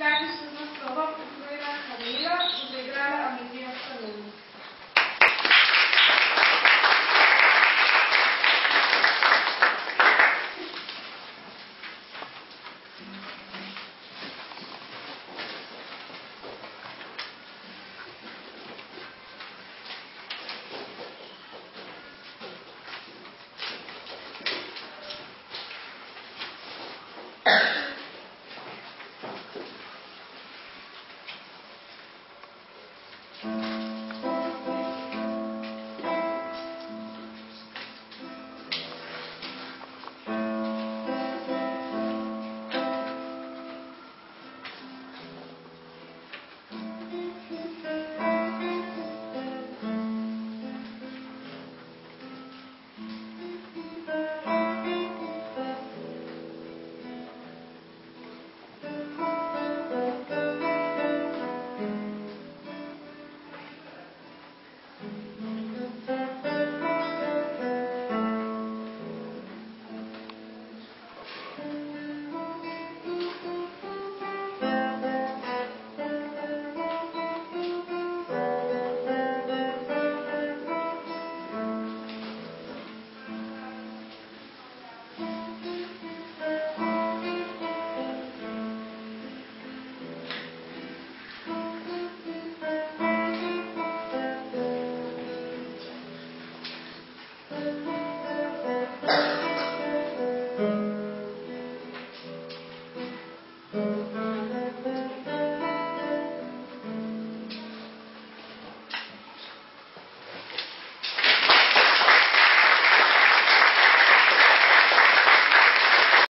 但是呢，走到不是。